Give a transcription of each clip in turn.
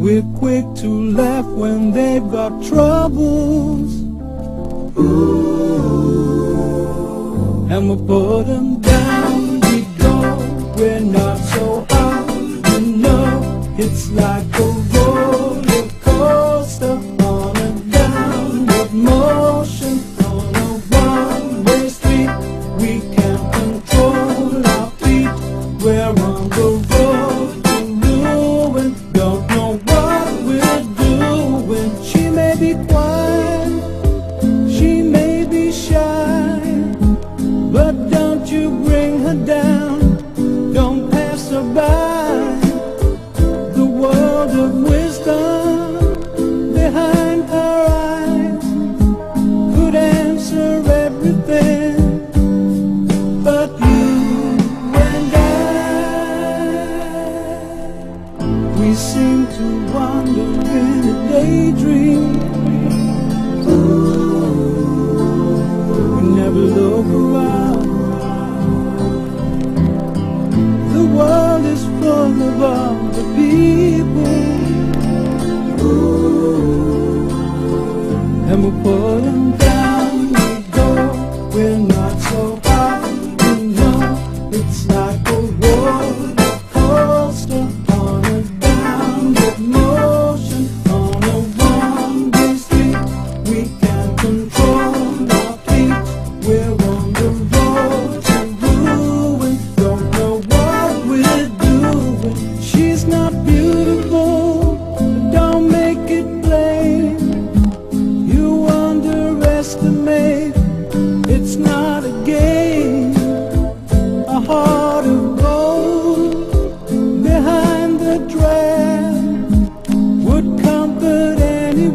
We're quick to laugh when they've got troubles Ooh. And we'll put them down We go, we're not so hard We know it's like a cantar.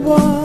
one.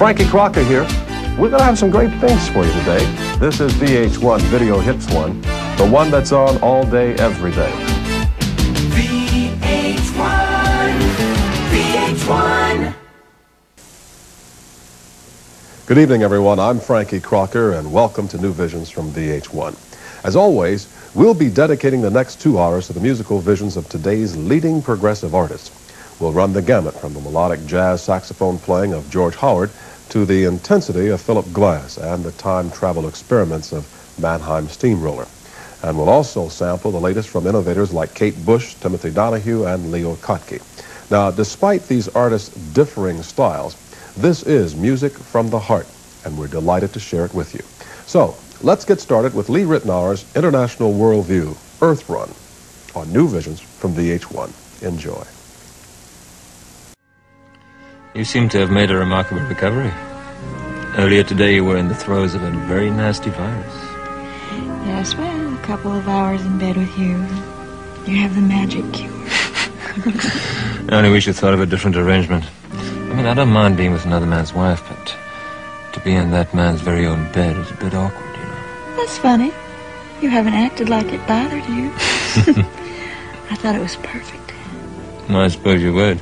Frankie Crocker here. We're going to have some great things for you today. This is VH1 Video Hits 1, the one that's on all day, every day. VH1, VH1. Good evening, everyone. I'm Frankie Crocker, and welcome to New Visions from VH1. As always, we'll be dedicating the next two hours to the musical visions of today's leading progressive artists. We'll run the gamut from the melodic jazz saxophone playing of George Howard to the intensity of Philip Glass and the time travel experiments of Mannheim Steamroller. And we'll also sample the latest from innovators like Kate Bush, Timothy Donahue, and Leo Kottke. Now, despite these artists' differing styles, this is music from the heart, and we're delighted to share it with you. So, let's get started with Lee Ritenour's International Worldview, Earth Run, on New Visions from VH1. Enjoy. You seem to have made a remarkable recovery. Earlier today, you were in the throes of a very nasty virus. Yes, well, a couple of hours in bed with you. You have the magic cure. I only wish you thought of a different arrangement. I mean, I don't mind being with another man's wife, but to be in that man's very own bed is a bit awkward, you know. That's funny. You haven't acted like it bothered you. I thought it was perfect. I suppose you would.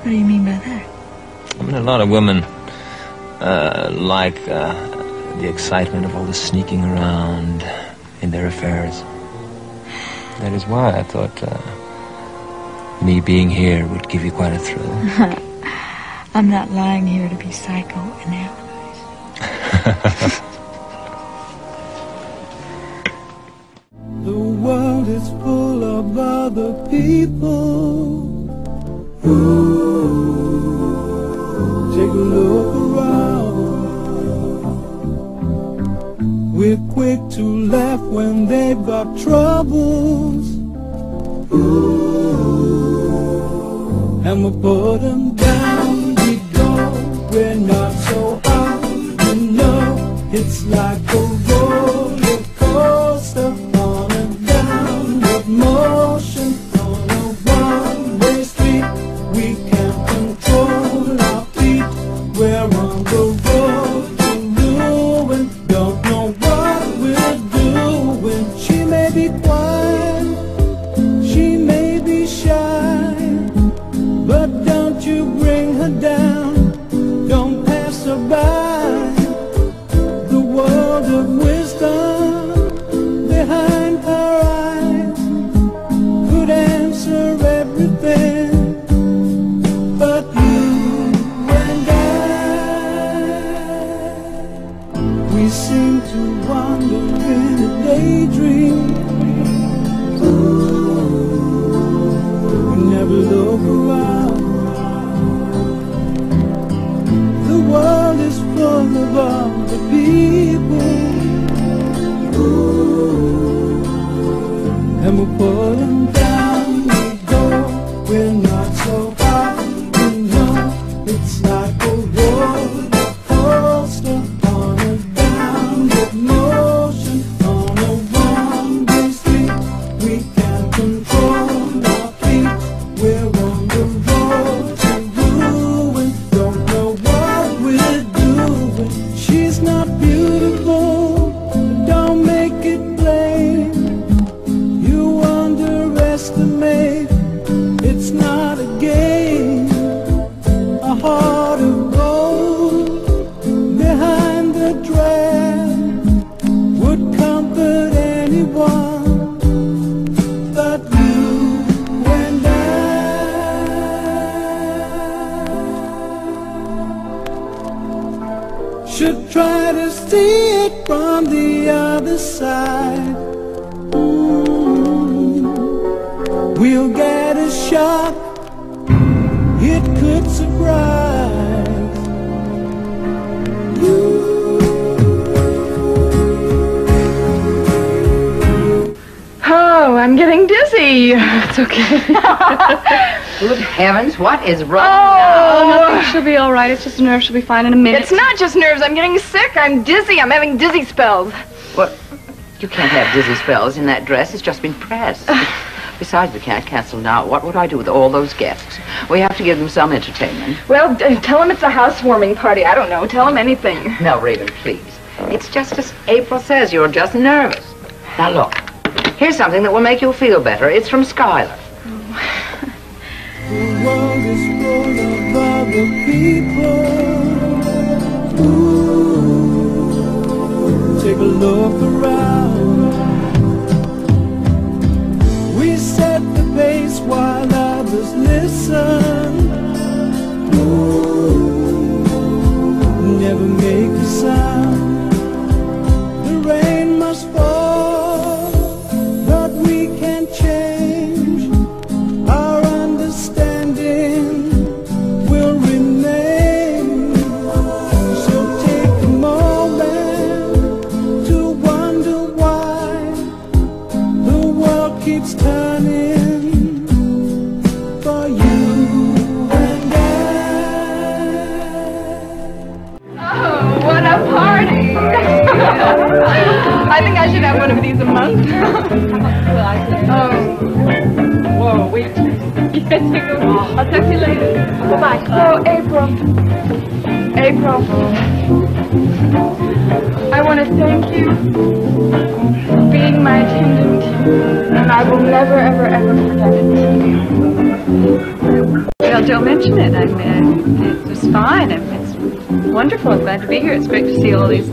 What do you mean by that? I mean, a lot of women uh, like uh, the excitement of all the sneaking around in their affairs. That is why I thought uh, me being here would give you quite a thrill. I'm not lying here to be psychoanalyzed. The world is full of other people. Take a look around. We're quick to laugh when they've got troubles. And we put them down, we go. We're not so hard, you know. It's like a roller see it from the other side. Mm. We'll get a shock. It could surprise. you. Oh, I'm getting dizzy. It's okay. Good heavens, what is wrong? Oh, oh nothing. She'll be all right. It's just nerves. She'll be fine in a minute. It's not just nerves. I'm getting sick. I'm dizzy. I'm having dizzy spells. What? You can't have dizzy spells in that dress. It's just been pressed. Besides, we can't cancel now. What would I do with all those guests? We have to give them some entertainment. Well, uh, tell them it's a housewarming party. I don't know. Tell them anything. Now, Raven, please. It's just as April says. You're just nervous. Now, look. Here's something that will make you feel better. It's from Skylar. Oh. The world of other people. Ooh, take a look I think I should have one of these a month. um, whoa, wait. I'll talk to you later. Bye. So, April. April. I want to thank you for being my attendant, and I will never, ever, ever forget it. Well, don't mention it. I mean, it was fine. I mean, it's wonderful. I'm glad to be here. It's great to see all these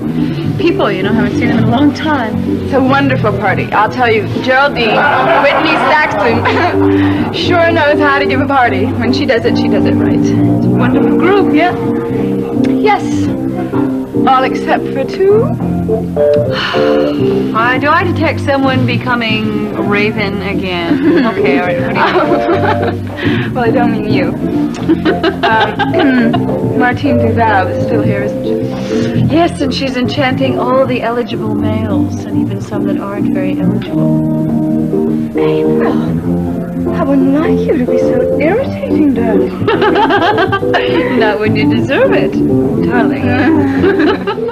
people. You know, haven't seen them in a long time. It's a wonderful party. I'll tell you, Geraldine, Whitney Saxton, sure knows how to give a party. When she does it, she does it right. It's a wonderful group, yeah? Yes. All except for two. Uh, do I detect someone becoming a raven again? Okay, all right. What do you well, I don't mean you. um, Martine Duval is still here, isn't she? Yes, and she's enchanting all the eligible males, and even some that aren't very eligible. April, I wouldn't like you to be so irritating, darling. Not when you deserve it, darling.